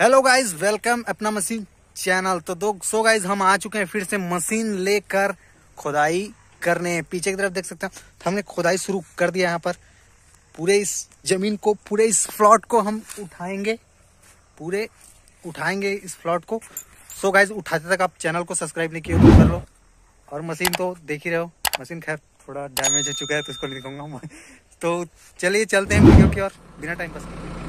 Hello guys welcome अपना machine channel तो दो सो गाइस हम आ चुके हैं फिर से मशीन लेकर खुदाई करने। पीछे की तरफ़ देख सकते हैं तो हमने खुदाई शुरू कर दिया यहाँ पर। पूरे इस ज़मीन को, पूरे इस प्लॉट को हम उठाएँगे। पूरे उठाएँगे इस प्लॉट को। सो गाइस उठाते तक आप चैनल को सब्सक्राइब नहीं किए तो कर लो। और मशीन तो देख ही रहे हो। मशीन खैर, थोड़ा डैमेज हो चुका है तो इसको नहीं दिखाऊँगा तो चलिए चलते हैं वीडियो की और बिना टाइम पास